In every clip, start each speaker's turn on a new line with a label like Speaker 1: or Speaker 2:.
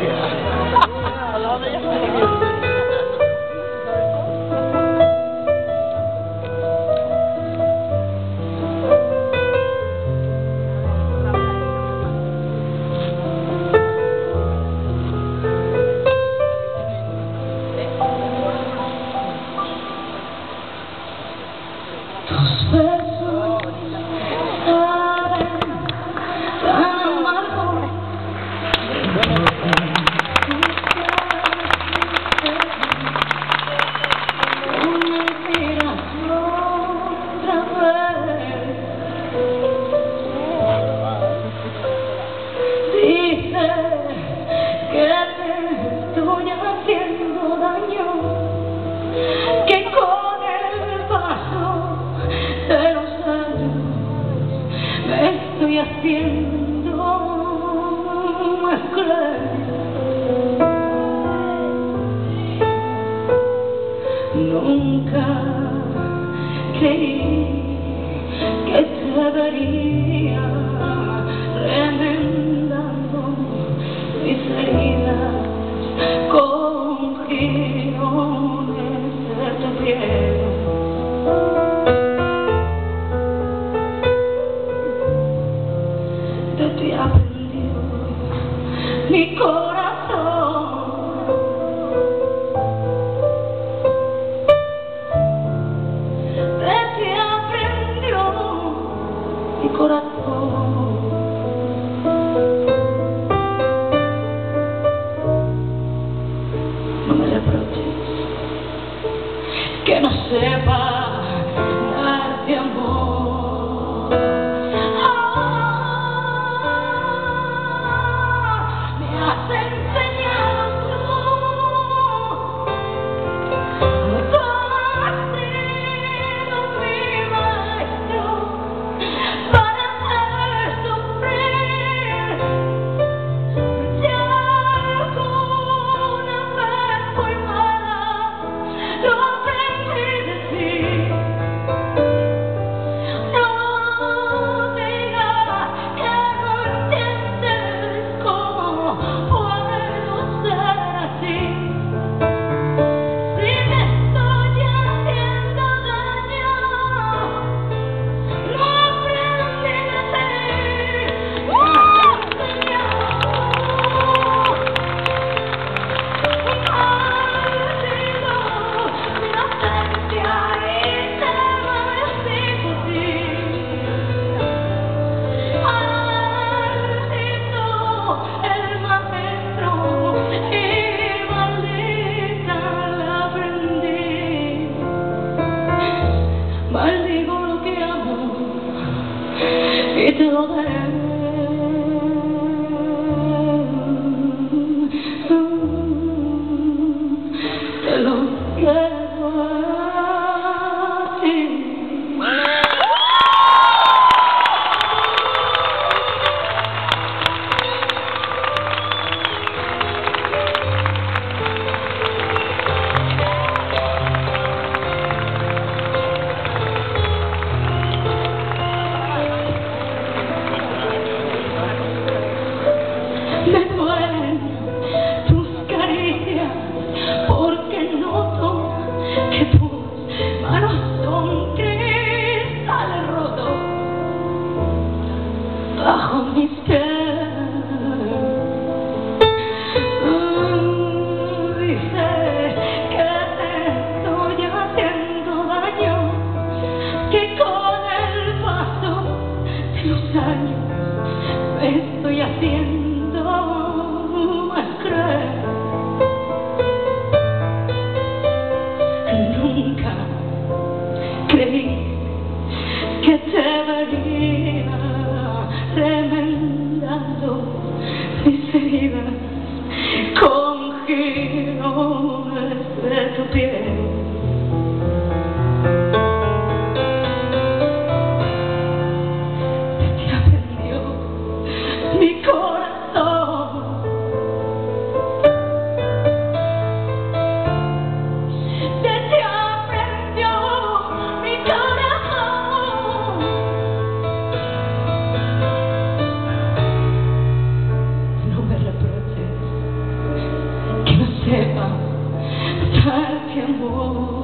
Speaker 1: Yeah. siendo más cruel. Nunca creí que te vería remendando mis heridas con guiones de tu piel. corazón. No me reproches que no sepa It's all that estoy haciendo más cruel. Nunca creí que te vería remendando mis heridas con girones de tu piel. 제발 잘 괴로워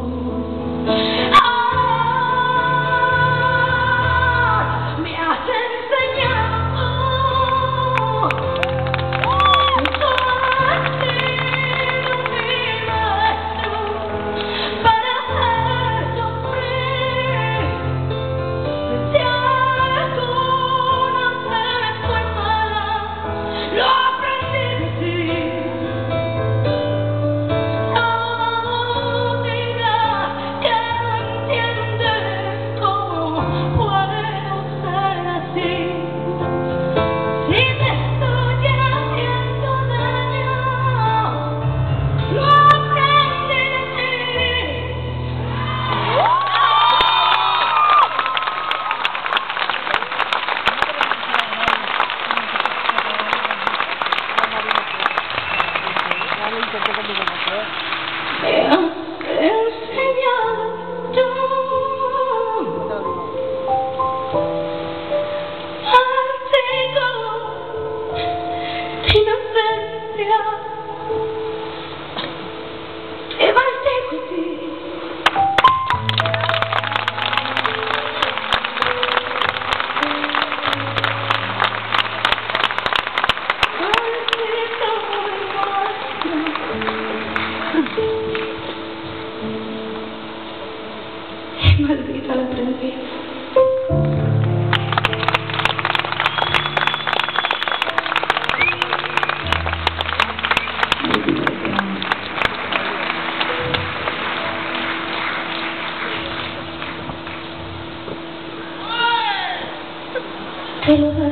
Speaker 1: Igual a la frente. Hello.